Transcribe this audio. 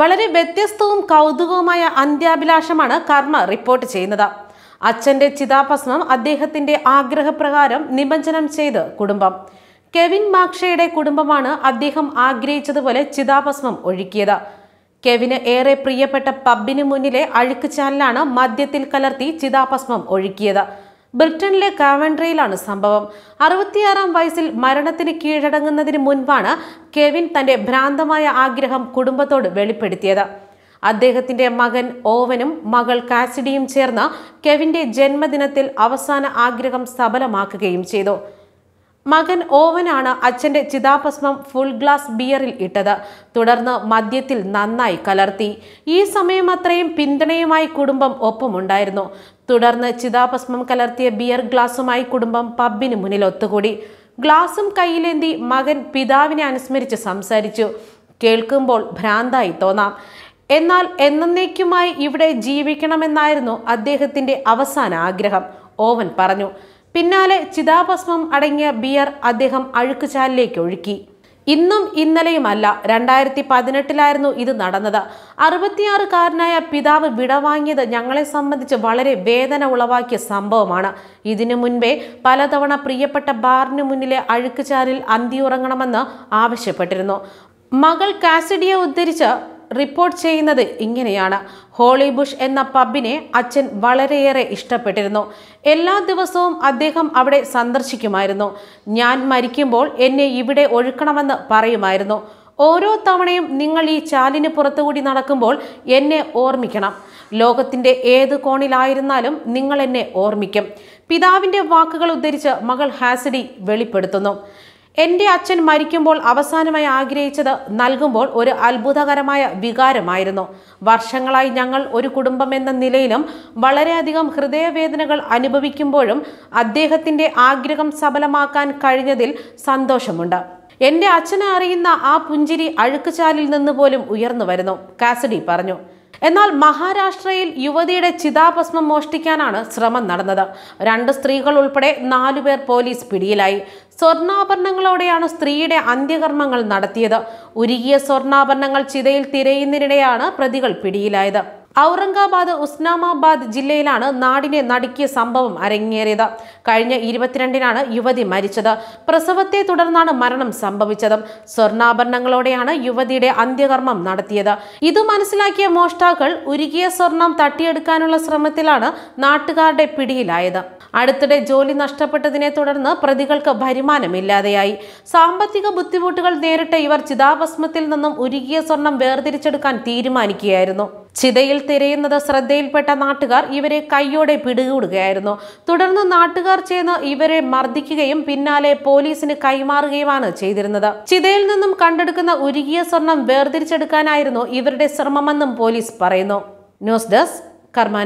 വളരെ വ്യത്യസ്തവും കൗതുകവുമായ അന്ത്യാഭിലാഷമാണ് കർമ്മ റിപ്പോർട്ട് ചെയ്യുന്നത്. അച്ഛന്റെ ചിതാഭസ്മം അദ്ദേഹത്തിന്റെ ആഗ്രഹപ്രകാരം നിമജ്ജനം ചെയ്ത് കുടുംബം. കെവിൻ മാക്ഷയുടെ കുടുംബമാണ് അദ്ദേഹം ആഗ്രഹിച്ചതുപോലെ ചിതാഭസ്മം ഒഴുക്കിയത്. കെവിന് ഏറെ പ്രിയപ്പെട്ട പബ്ബിന് മുന്നിലെ അഴുക്ക് ചാനലാണ് മദ്യത്തിൽ കലർത്തി ചിതാഭസ്മം ഒഴുക്കിയത്. ബ്രിട്ടനിലെ കാവൻട്രിയിലാണ് സംഭവം. അറുപത്തിയാറാം വയസ്സിൽ മരണത്തിന് കീഴടങ്ങുന്നതിന് മുൻപാണ് കെവിൻ തന്റെ ഭ്രാന്തമായ ആഗ്രഹം കുടുംബത്തോട് വെളിപ്പെടുത്തിയത്. അദ്ദേഹത്തിന്റെ മകൻ ഓവനും മകൾ കാസിഡിയും ചേർന്ന് കെവിന്റെ ജന്മദിനത്തിൽ അവസാന ആഗ്രഹം സഫലമാക്കുകയും ചെയ്തു. മകൻ ഓവനാണ് അച്ഛന്റെ ചിതാഭസ്മം ഫുൾ ഗ്ലാസ് ബിയറിൽ ഇട്ടത്. തുടർന്ന് മദ്യത്തിൽ നന്നായി കലർത്തി. ഈ സമയം അത്രയും പിന്തുണയുമായി കുടുംബം ഒപ്പമുണ്ടായിരുന്നു. തുടർന്ന് ചിതാഭസ്മം കലർത്തിയ ബിയർ ഗ്ലാസുമായി കുടുംബം പബ്ബിന് മുന്നിൽ ഒത്തുകൂടി. ഗ്ലാസും കയ്യിലേന്തി മകൻ പിതാവിനെ അനുസ്മരിച്ച് സംസാരിച്ചു. കേൾക്കുമ്പോൾ ഭ്രാന്തായി തോന്നാം. എന്നാൽ എന്നേക്കുമായി ഇവിടെ ജീവിക്കണമെന്നായിരുന്നു അദ്ദേഹത്തിന്റെ അവസാന ആഗ്രഹം ഓവൻ പറഞ്ഞു. പിന്നാലെ ചിതാഭസ്മം അടങ്ങിയ ബിയർ അദ്ദേഹം അഴുക്കുചാലിലേക്ക് ഒഴുക്കി. ഇന്നും ഇന്നലെയുമല്ല രണ്ടായിരത്തി പതിനെട്ടിലായിരുന്നു ഇത് നടന്നത്. അറുപത്തിയാറുകാരനായ പിതാവ് വിടവാങ്ങിയത് ഞങ്ങളെ സംബന്ധിച്ച് വളരെ വേദന ഉളവാക്കിയ സംഭവമാണ്. ഇതിനു മുൻപേ പലതവണ പ്രിയപ്പെട്ട ബാറിന് മുന്നിലെ അഴുക്കുചാലിൽ അന്തിയുറങ്ങണമെന്ന് ആവശ്യപ്പെട്ടിരുന്നു. മകൾ കാസിഡിയെ ഉദ്ധരിച്ച് റിപ്പോർട്ട് ചെയ്യുന്നത് ഇങ്ങനെയാണ്. ഹോളി ബുഷ് എന്ന പബ്ബിനെ അച്ഛൻ വളരെയേറെ ഇഷ്ടപ്പെട്ടിരുന്നു. എല്ലാ ദിവസവും അദ്ദേഹം അവിടെ സന്ദർശിക്കുമായിരുന്നു. ഞാൻ മരിക്കുമ്പോൾ എന്നെ ഇവിടെ ഒഴുക്കണമെന്ന് പറയുമായിരുന്നു. ഓരോ തവണയും നിങ്ങൾ ഈ ചാലിന് പുറത്തുകൂടി നടക്കുമ്പോൾ എന്നെ ഓർമ്മിക്കണം. ലോകത്തിന്റെ ഏത് കോണിലായിരുന്നാലും നിങ്ങൾ എന്നെ ഓർമ്മിക്കും. പിതാവിന്റെ വാക്കുകൾ ഉദ്ധരിച്ച് മകൾ ഹാസിഡി വെളിപ്പെടുത്തുന്നു. എന്റെ അച്ഛൻ മരിക്കുമ്പോൾ അവസാനമായി ആഗ്രഹിച്ചത് നൽകുമ്പോൾ ഒരു അത്ഭുതകരമായ വികാരമായിരുന്നു. വർഷങ്ങളായി ഞങ്ങൾ ഒരു കുടുംബം എന്ന നിലയിലും വളരെയധികം ഹൃദയവേദനകൾ അനുഭവിക്കുമ്പോഴും അദ്ദേഹത്തിന്റെ ആഗ്രഹം സഫലമാക്കാൻ കഴിഞ്ഞതിൽ സന്തോഷമുണ്ട്. എന്റെ അച്ഛനെ അറിയുന്ന ആ പുഞ്ചിരി അഴുക്കുചാലിൽ നിന്ന് പോലും ഉയർന്നു വരുന്നു കാസഡി പറഞ്ഞു. എന്നാൽ മഹാരാഷ്ട്രയിൽ യുവതിയുടെ ചിതാഭസ്മം മോഷ്ടിക്കാനാണ് ശ്രമം നടന്നത്. രണ്ട് സ്ത്രീകൾ ഉൾപ്പെടെ നാലുപേർ പോലീസ് പിടിയിലായി. സ്വർണാഭരണങ്ങളോടെയാണ് സ്ത്രീയുടെ അന്ത്യകർമ്മങ്ങൾ നടത്തിയത്. ഉരുകിയ സ്വർണാഭരണങ്ങൾ ചിതയിൽ തിരയുന്നതിനിടെയാണ് പ്രതികൾ പിടിയിലായത്. ഔറംഗാബാദ് ഉസ്നാമാബാദ് ജില്ലയിലാണ് നാടിനെ നടുക്കിയ സംഭവം അരങ്ങേറിയത്. കഴിഞ്ഞ ഇരുപത്തിരണ്ടിനാണ് യുവതി മരിച്ചത്. പ്രസവത്തെ തുടർന്നാണ് മരണം സംഭവിച്ചത്. സ്വർണാഭരണങ്ങളോടെയാണ് യുവതിയുടെ അന്ത്യകർമ്മം നടത്തിയത്. ഇത് മനസ്സിലാക്കിയ മോഷ്ടാക്കൾ ഉരുകിയ സ്വർണം തട്ടിയെടുക്കാനുള്ള ശ്രമത്തിലാണ് നാട്ടുകാരുടെ പിടിയിലായത്. അടുത്തിടെ ജോലി നഷ്ടപ്പെട്ടതിനെ തുടർന്ന് പ്രതികൾക്ക് വരുമാനമില്ലാതെയായി. സാമ്പത്തിക ബുദ്ധിമുട്ടുകൾ നേരിട്ട ഇവർ ചിതാഭസ്മത്തിൽ നിന്നും ഉരുകിയ സ്വർണം വേർതിരിച്ചെടുക്കാൻ തീരുമാനിക്കുകയായിരുന്നു. ചിതയിൽ തിരയുന്നത് ശ്രദ്ധയിൽപ്പെട്ട നാട്ടുകാർ ഇവരെ കൈയോടെ പിടികൂടുകയായിരുന്നു. തുടർന്ന് നാട്ടുകാർ ചേർന്ന് ഇവരെ മർദ്ദിക്കുകയും പിന്നാലെ പോലീസിന് കൈമാറുകയുമാണ് ചെയ്തിരുന്നത്. ചിതയിൽ നിന്നും കണ്ടെടുക്കുന്ന ഉരുകിയ സ്വർണം വേർതിരിച്ചെടുക്കാനായിരുന്നു ഇവരുടെ ശ്രമമെന്നും പോലീസ് പറയുന്നു. News desk Karma